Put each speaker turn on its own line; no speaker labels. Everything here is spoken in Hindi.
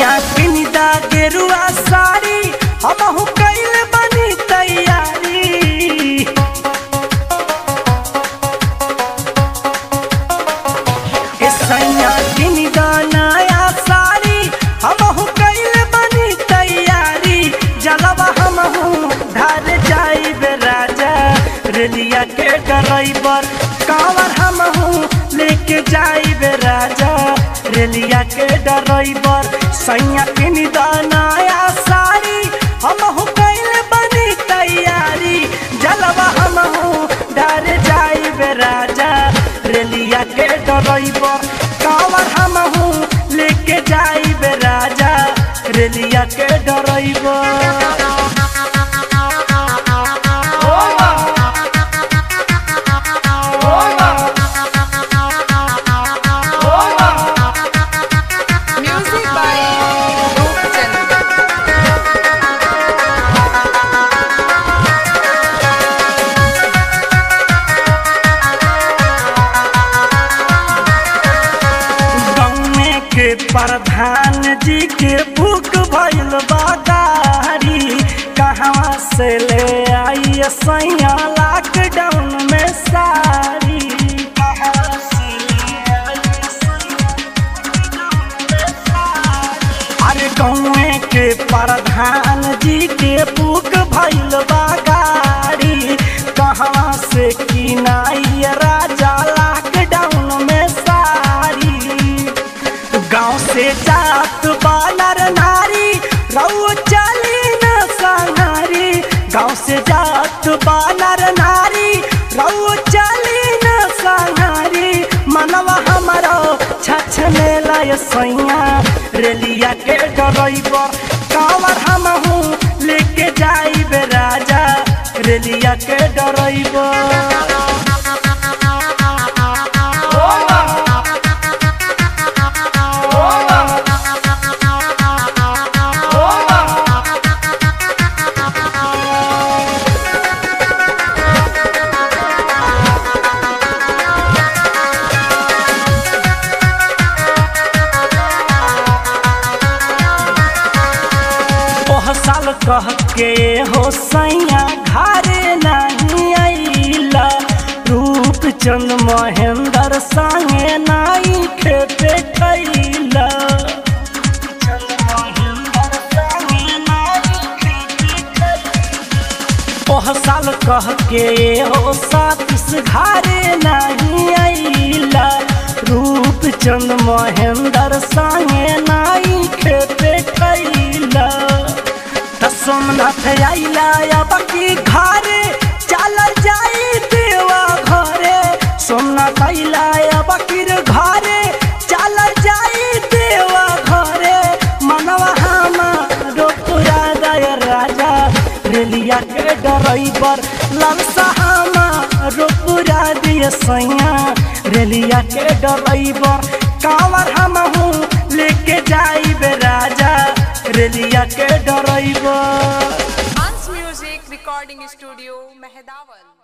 सैया किनिदा गेरुआ साड़ी हमहु कैल बनी तैयारी। राजा। रेलिया के ड्राइवर कावर हमहु लेके जाइबे राजा। रेलिया के ड्राइवर सैया किनिदा नया हम हो कैल बनी तैयारी। जलवा हमहु डर जाइबे राजा। रेलिया के ड्राइवर कावर हमहु लेके जाइबे राजा। रेलिया के ड्राइवर प्रधान जी के बुक भइल बा गाड़ी कहवा से ले आई सैया लॉकडाउन में सारी कहवा से ले आई सैया लॉकडाउन में सारी। अरे गाँवे के प्रधान जी के बुक गाँव से जात बानर नारी रऊ चली न संहारी मनवा हमारो छछ मेला ये सैया, रेलिया के डरइबो कावर हम हूँ लेके जाइबे राजा, रेलिया के ड्राइवर कह के हो सैया घरे नहीं अइला। रूप चंद महेंद्र संगे नाई खेते ओह साल कह के हो सातिस घरे नहीं अइला। रूप चंद महेंद्र संगे नाई रेलिया के ड्राइवर ललसा हमारो पूरा दिए सैया। रेलिया के ड्राइवर कावर हमहू लेके जाइब राजा। रेलिया के driver
music recording studio Mehdaval.